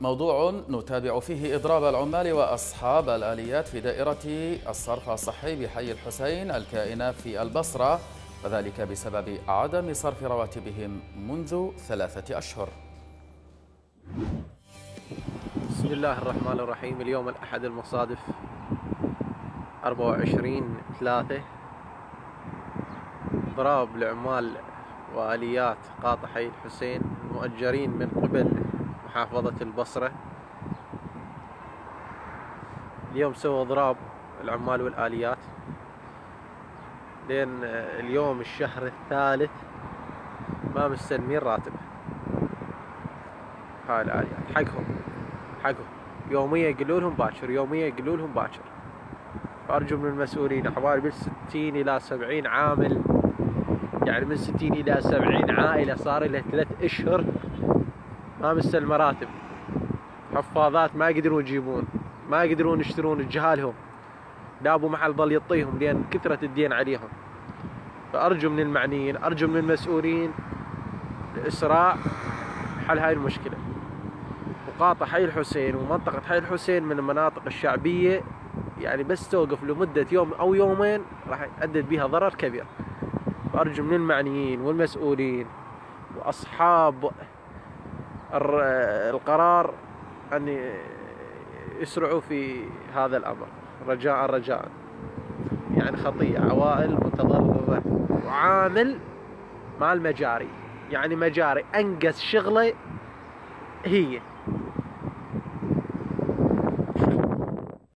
موضوع نتابع فيه إضراب العمال وأصحاب الآليات في دائرة الصرف الصحي بحي الحسين الكائنة في البصرة وذلك بسبب عدم صرف رواتبهم منذ ثلاثة أشهر. بسم الله الرحمن الرحيم. اليوم الأحد المصادف 24 ثلاثة. ضراب لعمال وآليات قاطع حي الحسين مؤجرين من قبل محافظة البصرة. اليوم سووا ضراب العمال والآليات. لين اليوم الشهر الثالث ما مستلمين راتب. هاي الآليات. حقهم حقهم. يوميا يقولوا لهم باكر يوميا يقولوا لهم باكر. فأرجو من المسؤولين حوالي من 60 إلى 70 عامل. يعني من 60 إلى 70 عائلة صار لها ثلاث أشهر ما مستلمة راتب حفاظات ما يقدرون يجيبون ما يقدرون يشترون الجهالهم لا أبو محل ظل يعطيهم لأن كثرة الدين عليهم. فأرجو من المعنيين أرجو من المسؤولين الاسراع حل هاي المشكلة. مقاطع حي الحسين ومنطقة حي الحسين من المناطق الشعبية يعني بس توقف لمدة يوم أو يومين راح يؤدد بها ضرر كبير. فأرجو من المعنيين والمسؤولين وأصحاب القرار أن يسرعوا في هذا الأمر. رجاء رجاء. يعني خطية عوائل متضررة. وعامل مال مجاري. يعني مجاري أنقص شغلة هي.